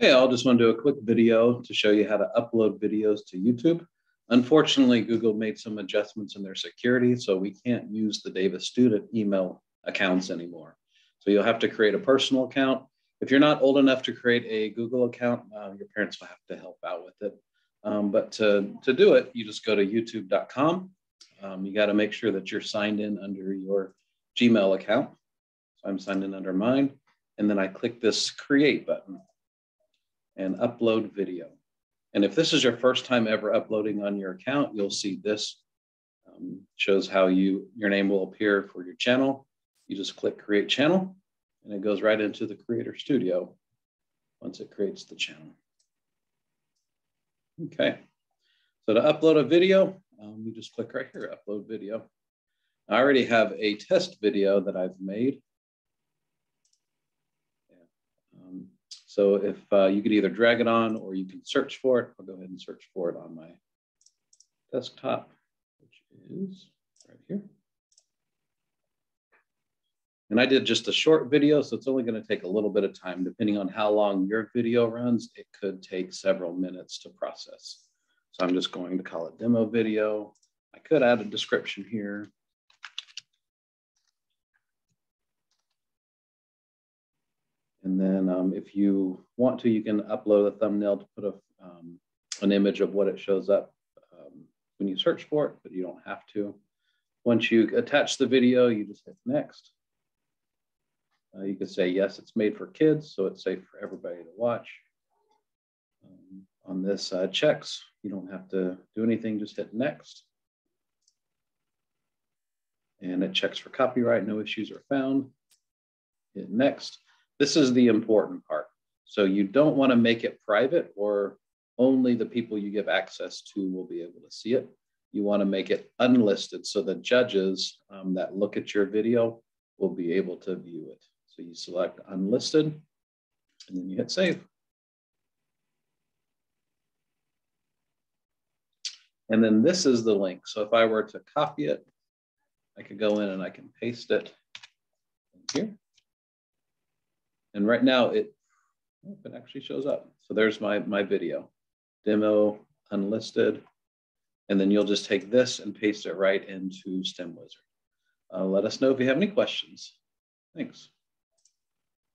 Hey, I'll just want to do a quick video to show you how to upload videos to YouTube. Unfortunately, Google made some adjustments in their security, so we can't use the Davis student email accounts anymore. So you'll have to create a personal account. If you're not old enough to create a Google account, uh, your parents will have to help out with it. Um, but to, to do it, you just go to youtube.com. Um, you got to make sure that you're signed in under your Gmail account. So I'm signed in under mine. And then I click this create button and upload video. And if this is your first time ever uploading on your account, you'll see this um, shows how you your name will appear for your channel. You just click create channel and it goes right into the creator studio once it creates the channel. Okay, so to upload a video, um, you just click right here, upload video. I already have a test video that I've made. Um, so if uh, you could either drag it on or you can search for it, I'll go ahead and search for it on my desktop, which is right here. And I did just a short video, so it's only gonna take a little bit of time. Depending on how long your video runs, it could take several minutes to process. So I'm just going to call it demo video. I could add a description here. And then um, if you want to, you can upload a thumbnail to put a, um, an image of what it shows up um, when you search for it, but you don't have to. Once you attach the video, you just hit next. Uh, you can say, yes, it's made for kids, so it's safe for everybody to watch. Um, on this uh, checks, you don't have to do anything, just hit next. And it checks for copyright, no issues are found. Hit next. This is the important part. So you don't want to make it private or only the people you give access to will be able to see it. You want to make it unlisted so the judges um, that look at your video will be able to view it. So you select unlisted and then you hit save. And then this is the link. So if I were to copy it, I could go in and I can paste it here. And right now it, it actually shows up. So there's my, my video, demo unlisted. And then you'll just take this and paste it right into STEM Wizard. Uh, let us know if you have any questions. Thanks.